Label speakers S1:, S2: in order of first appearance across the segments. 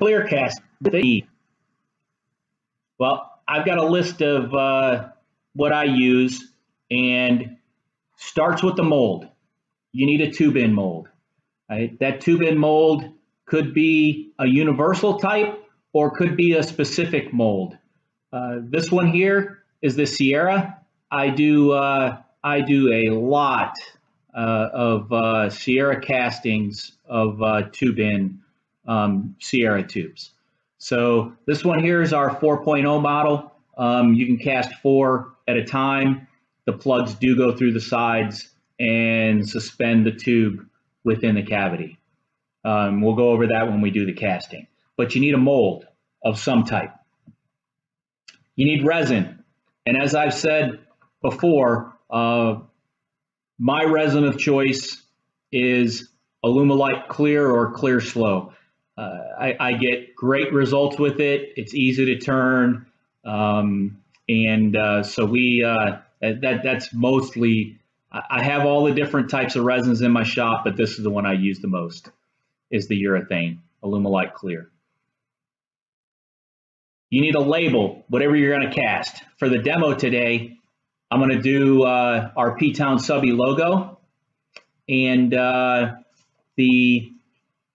S1: clear cast? Well, I've got a list of uh, what I use and starts with the mold. You need a tube in mold. Right? That tube in mold could be a universal type or could be a specific mold. Uh, this one here is the Sierra. I do uh, I do a lot uh, of uh, Sierra castings of uh, tube in um, Sierra tubes. So this one here is our 4.0 model. Um, you can cast four at a time. The plugs do go through the sides and suspend the tube within the cavity. Um, we'll go over that when we do the casting. But you need a mold of some type. You need resin. And as I've said before, uh, my resin of choice is Alumilite Clear or Clear Slow. Uh, I, I, get great results with it. It's easy to turn. Um, and uh, so we, uh, that, that's mostly, I have all the different types of resins in my shop, but this is the one I use the most, is the urethane, Alumilite Clear. You need a label, whatever you're going to cast. For the demo today, I'm going to do uh, our P-Town Subbie logo. And uh, the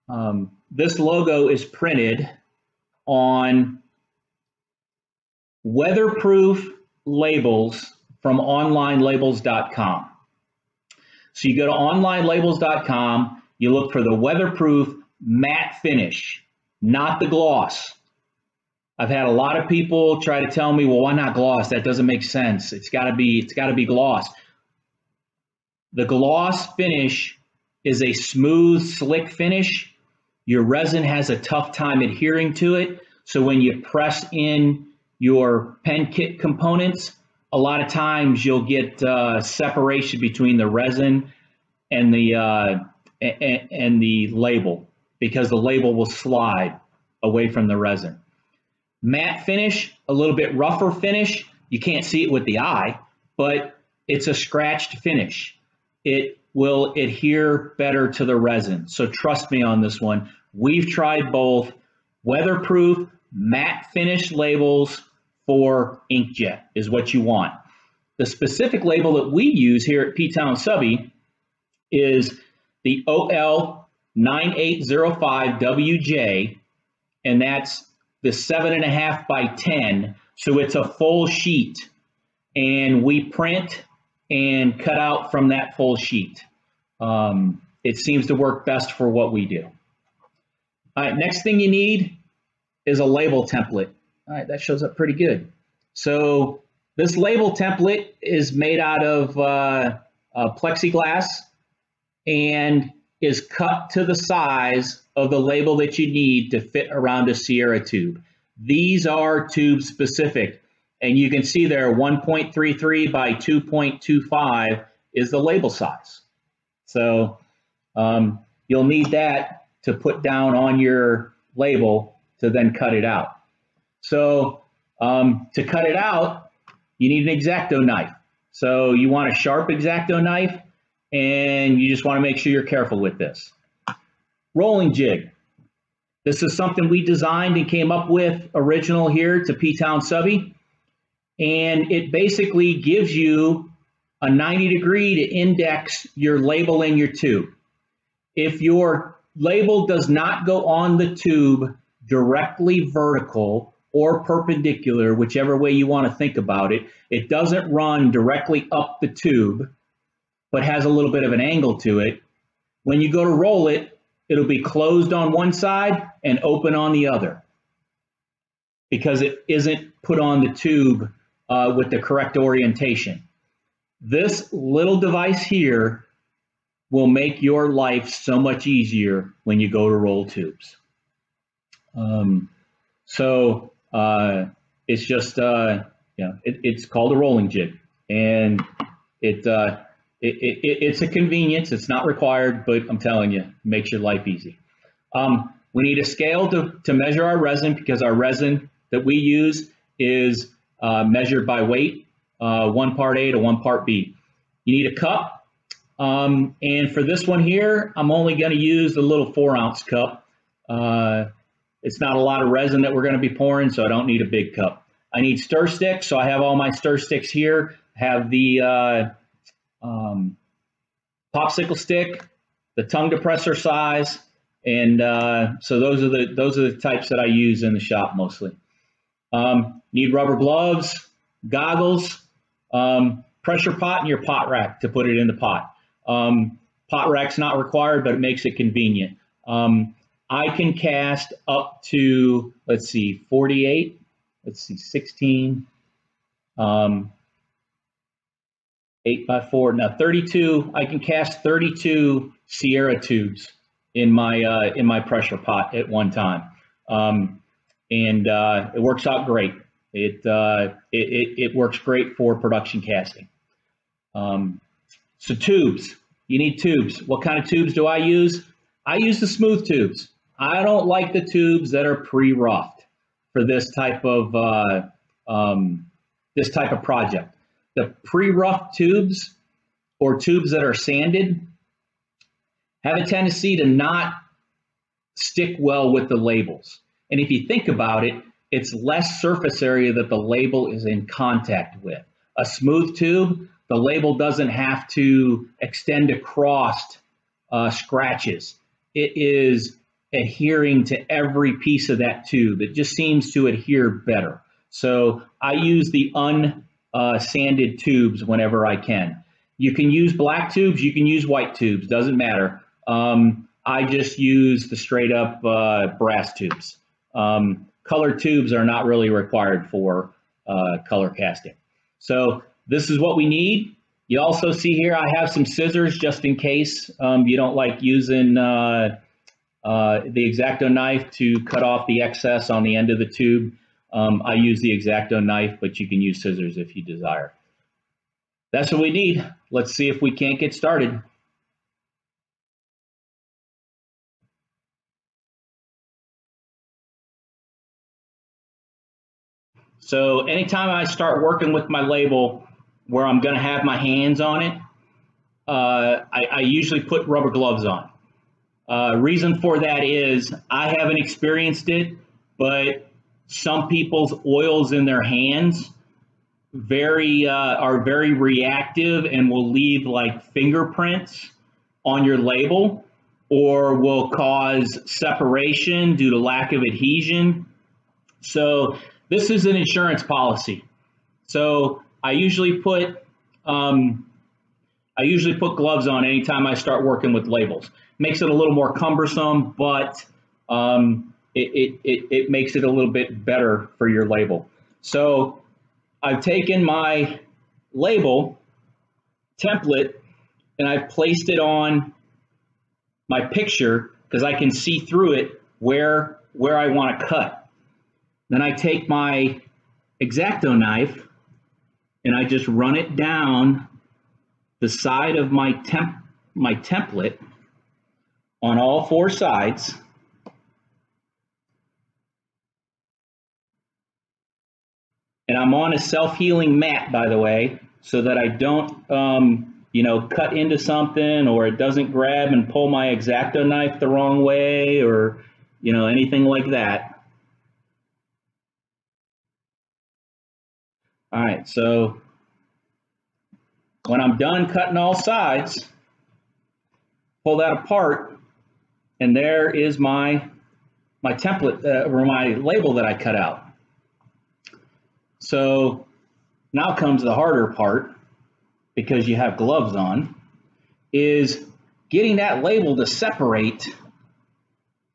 S1: um, this logo is printed on weatherproof labels from onlinelabels.com. So you go to onlinelabels.com, you look for the weatherproof matte finish, not the gloss. I've had a lot of people try to tell me, well, why not gloss? That doesn't make sense. It's got to be it's got to be gloss. The gloss finish is a smooth, slick finish. Your resin has a tough time adhering to it. So when you press in your pen kit components, a lot of times you'll get uh, separation between the resin and the uh, and, and the label because the label will slide away from the resin. Matte finish, a little bit rougher finish. You can't see it with the eye, but it's a scratched finish. It will adhere better to the resin. So trust me on this one. We've tried both weatherproof matte finish labels for inkjet is what you want. The specific label that we use here at P-Town Subbie is the OL 9805WJ, and that's the seven and a half by 10. So it's a full sheet and we print and cut out from that full sheet. Um, it seems to work best for what we do. All right, next thing you need is a label template. All right, that shows up pretty good. So this label template is made out of uh, plexiglass and is cut to the size of the label that you need to fit around a Sierra tube. These are tube specific, and you can see there 1.33 by 2.25 is the label size. So um, you'll need that to put down on your label to then cut it out. So um, to cut it out, you need an X-Acto knife. So you want a sharp X-Acto knife, and you just want to make sure you're careful with this. Rolling jig. This is something we designed and came up with original here to P-Town Subbie. And it basically gives you a 90 degree to index your label in your tube. If your label does not go on the tube directly vertical or perpendicular, whichever way you want to think about it, it doesn't run directly up the tube, but has a little bit of an angle to it. When you go to roll it, it'll be closed on one side and open on the other because it isn't put on the tube uh, with the correct orientation. This little device here will make your life so much easier when you go to roll tubes. Um, so uh, it's just, uh, know, it, it's called a rolling jig and it, uh, it, it, it's a convenience. It's not required, but I'm telling you, makes your life easy. Um, we need a scale to, to measure our resin because our resin that we use is uh, measured by weight, uh, one part A to one part B. You need a cup. Um, and for this one here, I'm only going to use the little four ounce cup. Uh, It's not a lot of resin that we're going to be pouring, so I don't need a big cup. I need stir sticks, so I have all my stir sticks here. I have the uh, um, popsicle stick, the tongue depressor size, and uh, so those are the those are the types that I use in the shop mostly. Um, need rubber gloves, goggles, um, pressure pot, and your pot rack to put it in the pot. Um, pot rack's not required, but it makes it convenient. Um, I can cast up to let's see, 48. Let's see, 16. Um, 8 by 4 now 32 i can cast 32 sierra tubes in my uh, in my pressure pot at one time, um, and uh, it works out great. It, uh, it, it it works great for production casting. Um, so tubes, you need tubes. What kind of tubes do I use? I use the smooth tubes. I don't like the tubes that are pre-roughed for this type of uh, um, this type of project. The pre-roughed tubes or tubes that are sanded have a tendency to not stick well with the labels. And if you think about it, it's less surface area that the label is in contact with. A smooth tube, the label doesn't have to extend across uh, scratches. It is adhering to every piece of that tube. It just seems to adhere better. So I use the unsanded uh, tubes whenever I can. You can use black tubes, you can use white tubes, doesn't matter. Um, I just use the straight up uh, brass tubes. Um, color tubes are not really required for uh, color casting. So this is what we need. You also see here I have some scissors just in case um, you don't like using uh, uh, the X-Acto knife to cut off the excess on the end of the tube. Um, I use the X-Acto knife, but you can use scissors if you desire. That's what we need. Let's see if we can't get started. So anytime I start working with my label where I'm going to have my hands on it, uh, I, I, usually put rubber gloves on. Uh, reason for that is I haven't experienced it, but some people's oils in their hands very uh, are very reactive and will leave like fingerprints on your label or will cause separation due to lack of adhesion. So this is an insurance policy. So I usually put um, I usually put gloves on anytime I start working with labels. Makes it a little more cumbersome, but um, it, it, it, it makes it a little bit better for your label. So I've taken my label template and I've placed it on my picture because I can see through it where where I want to cut. Then I take my X-Acto knife and I just run it down the side of my temp my template on all four sides. And I'm on a self-healing mat, by the way, so that I don't, um, you know, cut into something or it doesn't grab and pull my X-Acto knife the wrong way or, you know, anything like that. All right, so when I'm done cutting all sides, pull that apart, and there is my my template uh, or my label that I cut out. So now comes the harder part because you have gloves on is getting that label to separate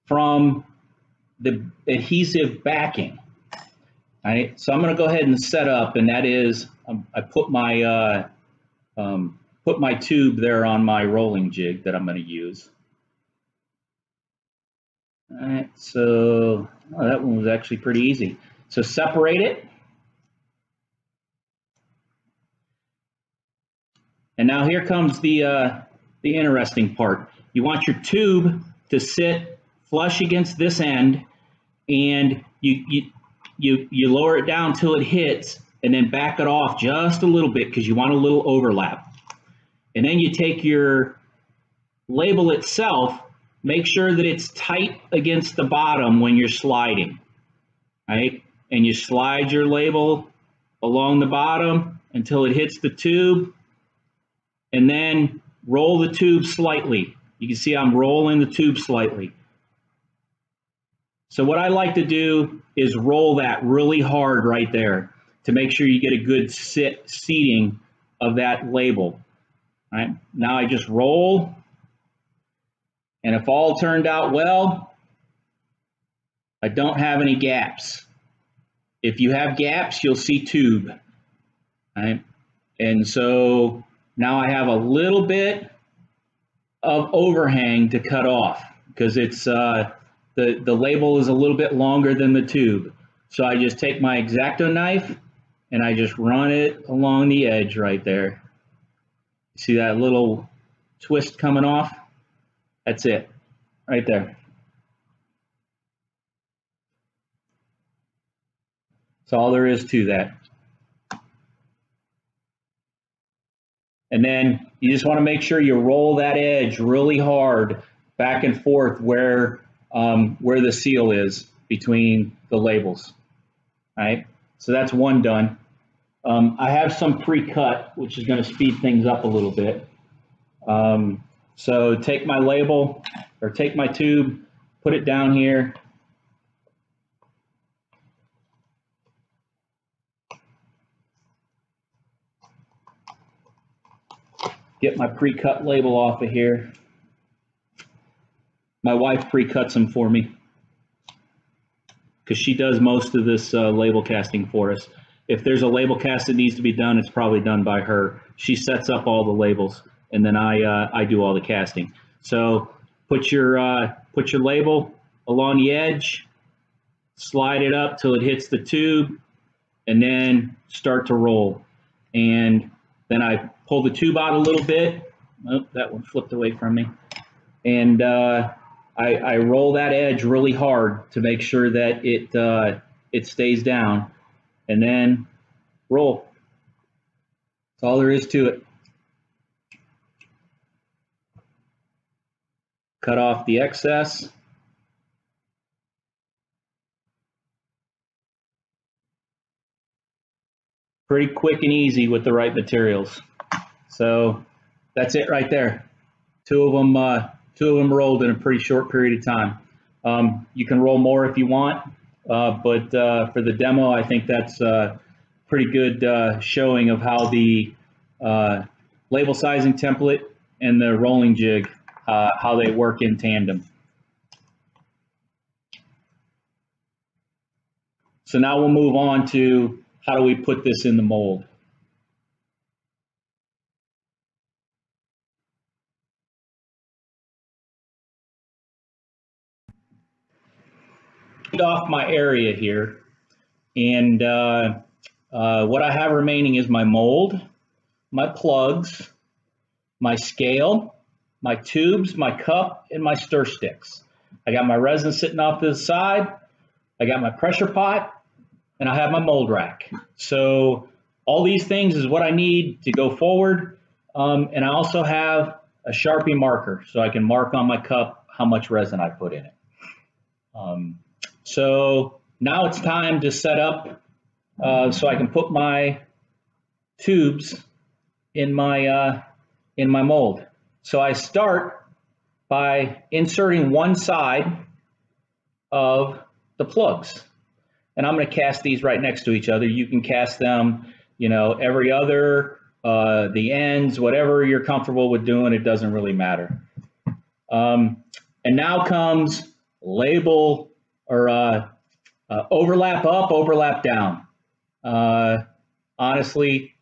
S1: from the adhesive backing. Right, so I'm going to go ahead and set up, and that is um, I put my uh, um, put my tube there on my rolling jig that I'm going to use. All right, so oh, that one was actually pretty easy. So separate it. And now here comes the uh, the interesting part. You want your tube to sit flush against this end, and you, you you, you lower it down till it hits and then back it off just a little bit because you want a little overlap. And then you take your label itself make sure that it's tight against the bottom when you're sliding, right? And you slide your label along the bottom until it hits the tube and then roll the tube slightly. You can see I'm rolling the tube slightly. So what I like to do is roll that really hard right there to make sure you get a good sit seating of that label. All right, now I just roll, and if all turned out well, I don't have any gaps. If you have gaps, you'll see tube. All right, and so now I have a little bit of overhang to cut off because it's uh, the, the label is a little bit longer than the tube. So I just take my X-Acto knife and I just run it along the edge right there. See that little twist coming off? That's it, right there. That's all there is to that. And then you just want to make sure you roll that edge really hard back and forth where um, where the seal is between the labels. Right, so that's one done. Um, I have some pre-cut, which is going to speed things up a little bit. Um, so take my label or take my tube, put it down here. Get my pre-cut label off of here. My wife pre-cuts them for me because she does most of this uh, label casting for us. If there's a label cast that needs to be done, it's probably done by her. She sets up all the labels, and then I uh, I do all the casting. So put your uh, put your label along the edge, slide it up till it hits the tube, and then start to roll. And then I pull the tube out a little bit. Oh, that one flipped away from me. And uh, I, I, roll that edge really hard to make sure that it uh, it stays down, and then roll. That's all there is to it. Cut off the excess. Pretty quick and easy with the right materials. So that's it right there. Two of them, uh, two of them rolled in a pretty short period of time. Um, you can roll more if you want, uh, but uh, for the demo, I think that's a pretty good uh, showing of how the uh, label sizing template and the rolling jig, uh, how they work in tandem. So now we'll move on to how do we put this in the mold. Off my area here. And uh, uh, what I have remaining is my mold, my plugs, my scale, my tubes, my cup, and my stir sticks. I got my resin sitting off to the side. I got my pressure pot, and I have my mold rack. So all these things is what I need to go forward. Um, and I also have a Sharpie marker so I can mark on my cup how much resin I put in it. Um, so now it's time to set up uh, so I can put my tubes in my uh, in my mold. So I start by inserting one side of the plugs. And I'm going to cast these right next to each other. You can cast them, you know, every other, uh, the ends, whatever you're comfortable with doing, it doesn't really matter. Um, and now comes label or uh, uh, overlap up, overlap down. Uh, honestly,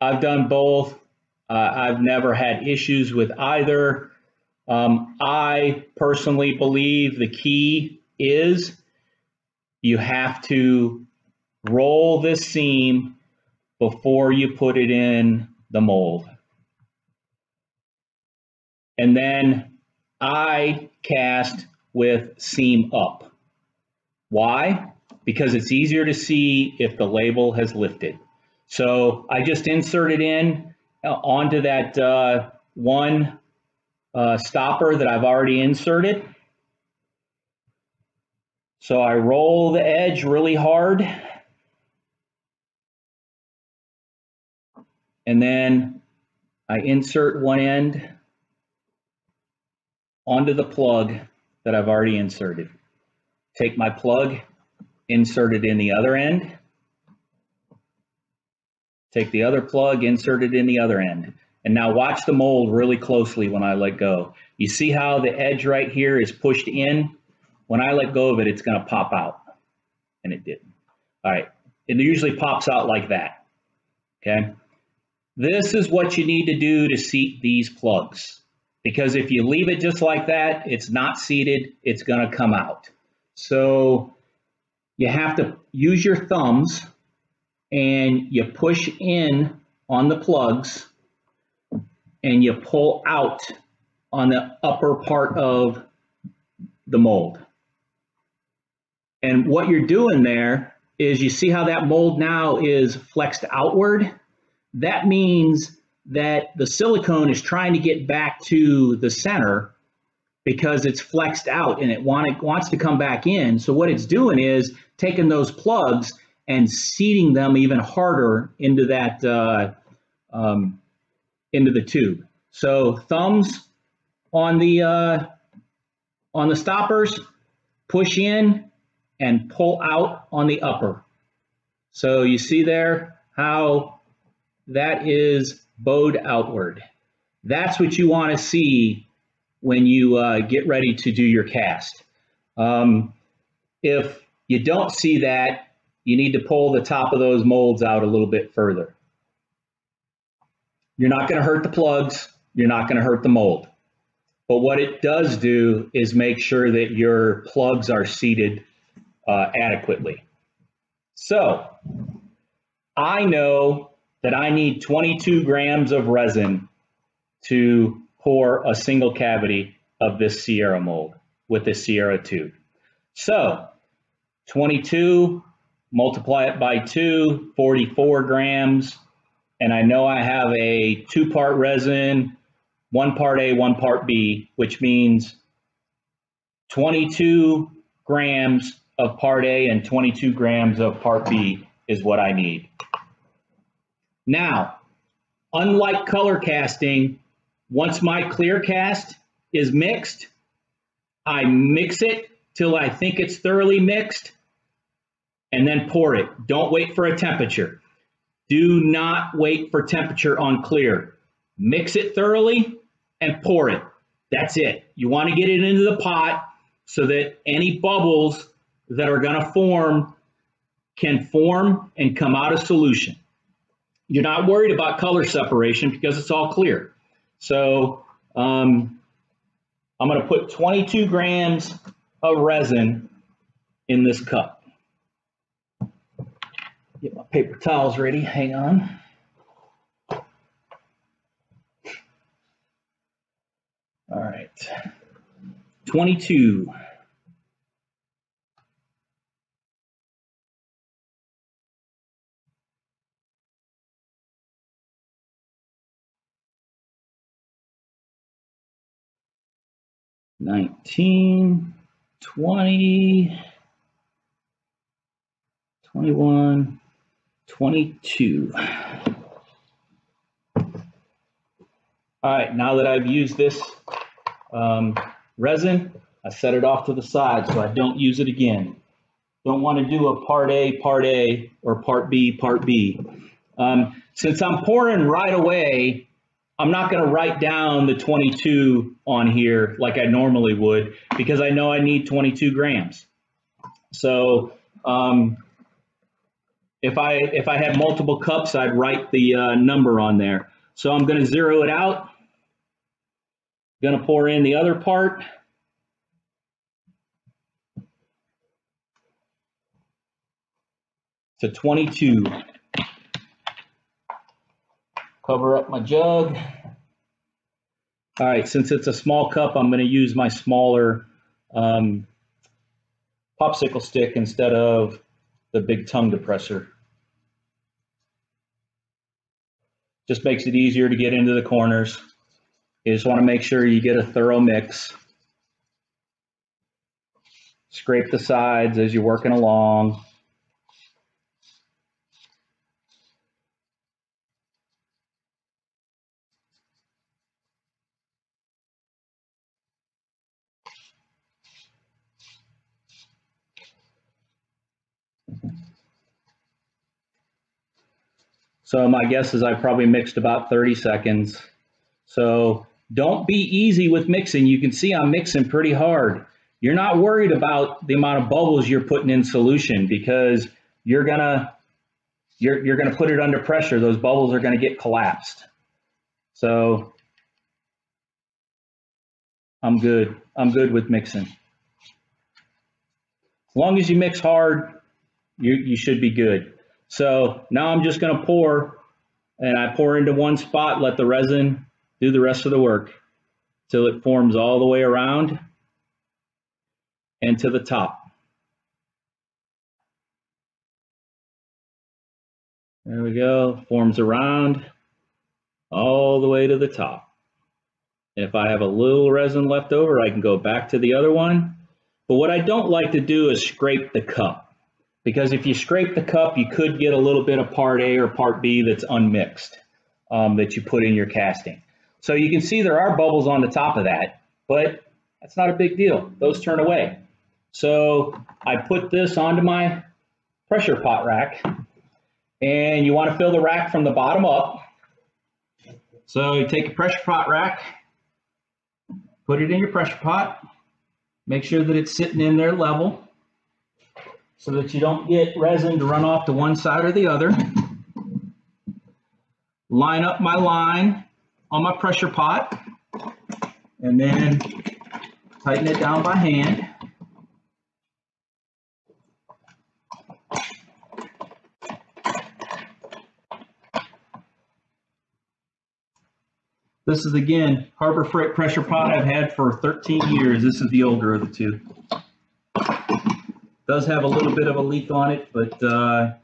S1: I've done both. Uh, I've never had issues with either. Um, I personally believe the key is you have to roll this seam before you put it in the mold. And then I cast with seam up. Why? Because it's easier to see if the label has lifted. So I just insert it in uh, onto that uh, one uh, stopper that I've already inserted. So I roll the edge really hard. And then I insert one end onto the plug that I've already inserted. Take my plug, insert it in the other end. Take the other plug, insert it in the other end. And now watch the mold really closely when I let go. You see how the edge right here is pushed in? When I let go of it, it's gonna pop out. And it didn't. All right, it usually pops out like that, okay? This is what you need to do to seat these plugs. Because if you leave it just like that, it's not seated, it's gonna come out. So you have to use your thumbs and you push in on the plugs and you pull out on the upper part of the mold. And what you're doing there is you see how that mold now is flexed outward? That means that the silicone is trying to get back to the center because it's flexed out and it, want, it wants to come back in. So what it's doing is taking those plugs and seating them even harder into that uh, um, into the tube. So thumbs on the uh, on the stoppers, push in and pull out on the upper. So you see there how that is bowed outward. That's what you want to see when you uh, get ready to do your cast. Um, if you don't see that, you need to pull the top of those molds out a little bit further. You're not going to hurt the plugs. You're not going to hurt the mold. But what it does do is make sure that your plugs are seated uh, adequately. So I know that I need 22 grams of resin to pour a single cavity of this Sierra mold with this Sierra tube. So 22, multiply it by two, 44 grams. And I know I have a two part resin, one part A, one part B, which means 22 grams of part A and 22 grams of part B is what I need. Now, unlike color casting, once my clear cast is mixed, I mix it till I think it's thoroughly mixed and then pour it. Don't wait for a temperature. Do not wait for temperature on clear. Mix it thoroughly and pour it. That's it. You want to get it into the pot so that any bubbles that are going to form can form and come out of solution. You're not worried about color separation because it's all clear. So um, I'm going to put 22 grams of resin in this cup. Get my paper towels ready. Hang on. All right. 22. Nineteen, twenty, twenty-one, twenty-two. All right, now that I've used this um, resin, I set it off to the side so I don't use it again. Don't want to do a part A, part A, or part B, part B. Um, since I'm pouring right away, I'm not going to write down the 22 on here like I normally would because I know I need 22 grams. So um, if I if I had multiple cups, I'd write the uh, number on there. So I'm going to zero it out. Going to pour in the other part. To 22 cover up my jug. All right, since it's a small cup, I'm going to use my smaller um, popsicle stick instead of the big tongue depressor. Just makes it easier to get into the corners You just want to make sure you get a thorough mix. Scrape the sides as you're working along. So my guess is I probably mixed about 30 seconds. So don't be easy with mixing. You can see I'm mixing pretty hard. You're not worried about the amount of bubbles you're putting in solution because you're gonna you're you're gonna put it under pressure. Those bubbles are gonna get collapsed. So I'm good. I'm good with mixing. As long as you mix hard, you, you should be good. So now I'm just going to pour and I pour into one spot, let the resin do the rest of the work till it forms all the way around and to the top. There we go, forms around all the way to the top. If I have a little resin left over, I can go back to the other one. But what I don't like to do is scrape the cup because if you scrape the cup, you could get a little bit of part A or part B that's unmixed um, that you put in your casting. So you can see there are bubbles on the top of that, but that's not a big deal. Those turn away. So I put this onto my pressure pot rack and you want to fill the rack from the bottom up. So you take a pressure pot rack, put it in your pressure pot, make sure that it's sitting in there level so that you don't get resin to run off to one side or the other. Line up my line on my pressure pot and then tighten it down by hand. This is again Harbor Freight pressure pot I've had for 13 years. This is the older of the two. Does have a little bit of a leak on it, but uh,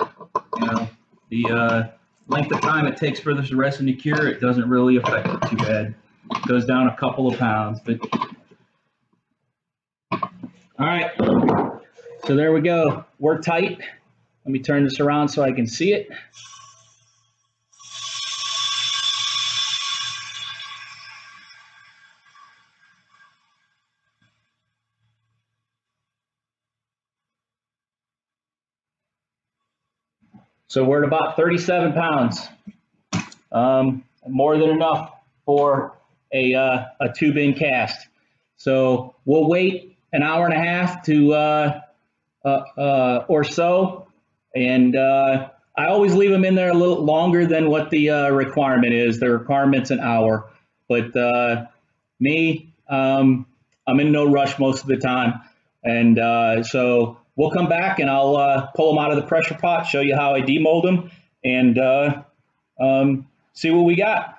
S1: you know the uh, length of time it takes for this resin to cure, it doesn't really affect it too bad. It goes down a couple of pounds, but all right. So there we go. We're tight. Let me turn this around so I can see it. So we're at about 37 pounds, um, more than enough for a, uh, a tube in cast. So we'll wait an hour and a half to uh, uh, uh or so. And uh, I always leave them in there a little longer than what the uh, requirement is. The requirement's an hour. But me, um, I'm in no rush most of the time. And so we'll come back and I'll uh, pull them out of the pressure pot, show you how I demold them, and uh, um, see what we got.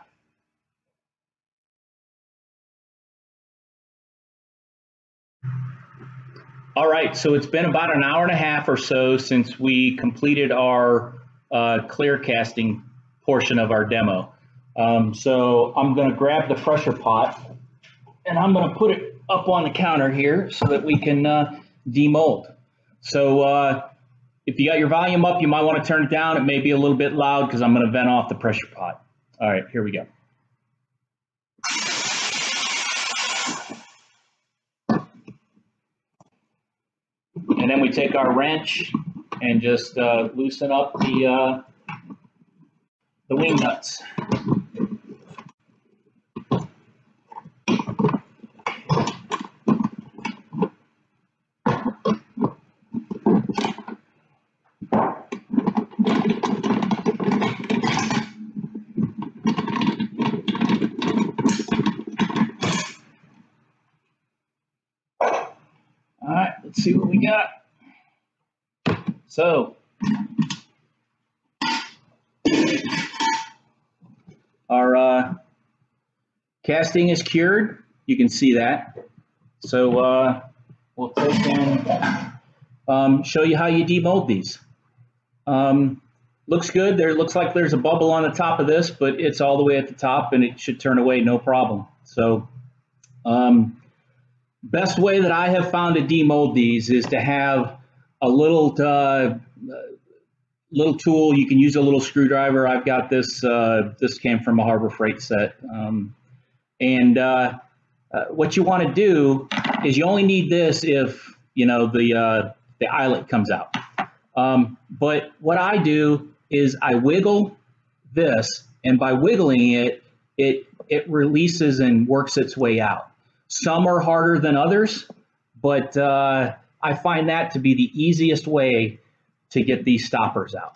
S1: All right, so it's been about an hour and a half or so since we completed our uh, clear casting portion of our demo. Um, so I'm going to grab the pressure pot and I'm going to put it up on the counter here so that we can uh, demold. So uh, if you got your volume up, you might want to turn it down. It may be a little bit loud because I'm going to vent off the pressure pot. All right, here we go. And then we take our wrench and just uh, loosen up the, uh, the wing nuts. So, our uh, casting is cured. You can see that. So uh, we'll take and um, show you how you demold these. Um, looks good. There looks like there's a bubble on the top of this, but it's all the way at the top and it should turn away no problem. So um, best way that I have found to demold these is to have a little uh, little tool. You can use a little screwdriver. I've got this. Uh, this came from a Harbor Freight set. Um, and uh, uh what you want to do is you only need this if you know the uh, the eyelet comes out. Um, but what I do is I wiggle this, and by wiggling it, it it releases and works its way out. Some are harder than others, but uh, I find that to be the easiest way to get these stoppers out.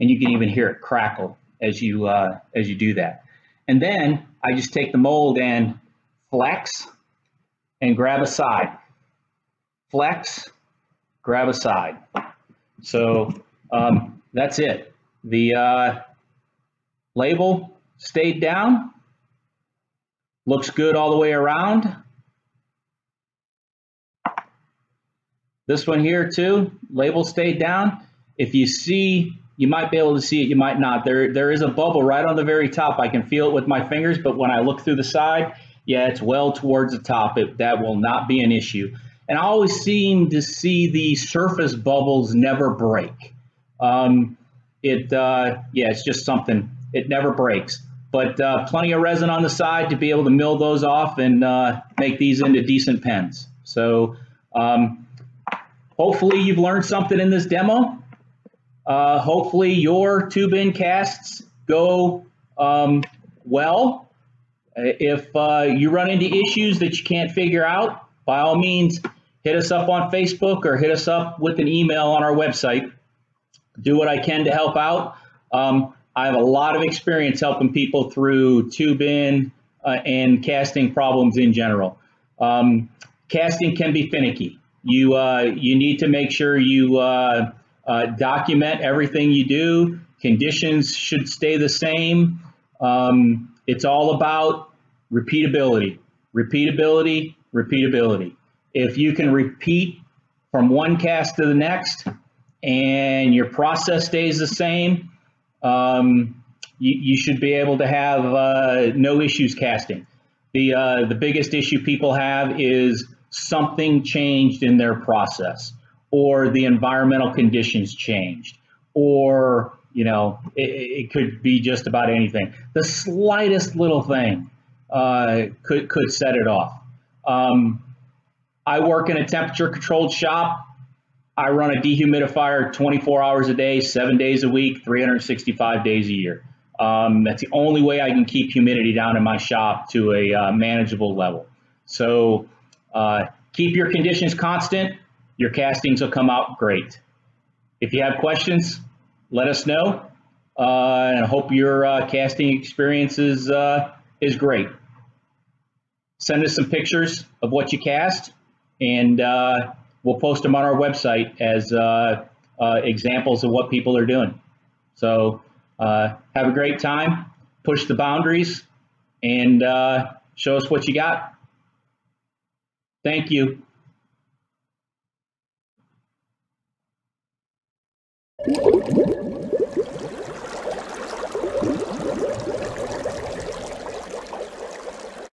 S1: And you can even hear it crackle as you uh, as you do that. And then I just take the mold and flex and grab a side. Flex, grab a side. So um, that's it. The uh, label stayed down. Looks good all the way around. This one here too, label stayed down. If you see, you might be able to see it, you might not. There, there is a bubble right on the very top. I can feel it with my fingers, but when I look through the side, yeah, it's well towards the top. It, that will not be an issue. And I always seem to see the surface bubbles never break. Um, it, uh, yeah, it's just something, it never breaks. But uh, plenty of resin on the side to be able to mill those off and uh, make these into decent pens. So um, hopefully you've learned something in this demo. Uh, hopefully your tube in casts go um, well. If uh, you run into issues that you can't figure out, by all means, hit us up on Facebook or hit us up with an email on our website. Do what I can to help out. Um, I have a lot of experience helping people through tube in uh, and casting problems in general. Um, casting can be finicky. You uh, you need to make sure you uh, uh, document everything you do. Conditions should stay the same. Um, it's all about repeatability, repeatability, repeatability. If you can repeat from one cast to the next, and your process stays the same, um, you, you, should be able to have uh, no issues casting. The uh, the biggest issue people have is something changed in their process or the environmental conditions changed or you know it, it could be just about anything. The slightest little thing uh, could could set it off. Um, i work in a temperature controlled shop i run a dehumidifier 24 hours a day seven days a week 365 days a year um, that's the only way i can keep humidity down in my shop to a uh, manageable level so uh, keep your conditions constant. Your castings will come out great. If you have questions, let us know. Uh, and I hope your uh, casting experience is, uh, is great. Send us some pictures of what you cast, and uh, we'll post them on our website as uh, uh examples of what people are doing. So uh, have a great time, push the boundaries, and uh, show us what you got. Thank you.